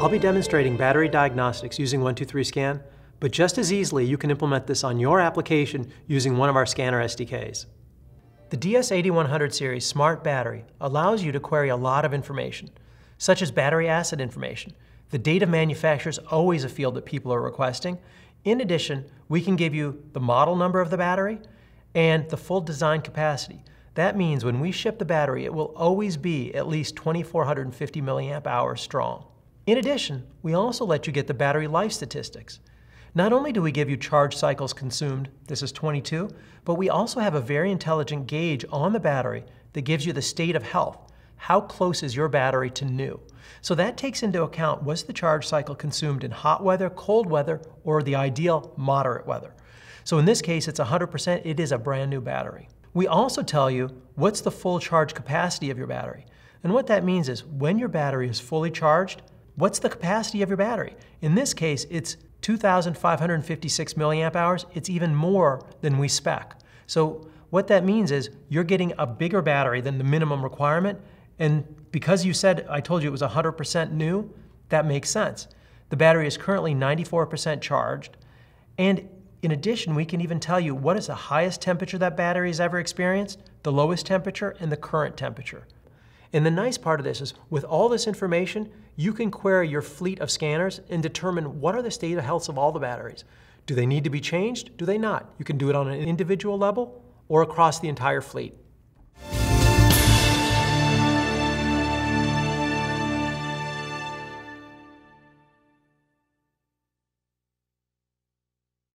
I'll be demonstrating battery diagnostics using 123Scan, but just as easily you can implement this on your application using one of our scanner SDKs. The DS8100 series Smart Battery allows you to query a lot of information, such as battery acid information. The date of manufacture is always a field that people are requesting. In addition, we can give you the model number of the battery and the full design capacity. That means when we ship the battery, it will always be at least 2450 milliamp hours strong. In addition, we also let you get the battery life statistics. Not only do we give you charge cycles consumed, this is 22, but we also have a very intelligent gauge on the battery that gives you the state of health. How close is your battery to new? So that takes into account was the charge cycle consumed in hot weather, cold weather, or the ideal moderate weather. So in this case, it's 100%, it is a brand new battery. We also tell you what's the full charge capacity of your battery. And what that means is when your battery is fully charged, What's the capacity of your battery? In this case, it's 2,556 milliamp hours. It's even more than we spec. So what that means is you're getting a bigger battery than the minimum requirement. And because you said, I told you it was 100% new, that makes sense. The battery is currently 94% charged. And in addition, we can even tell you what is the highest temperature that battery has ever experienced, the lowest temperature, and the current temperature. And the nice part of this is with all this information, you can query your fleet of scanners and determine what are the state of health of all the batteries. Do they need to be changed? Do they not? You can do it on an individual level or across the entire fleet.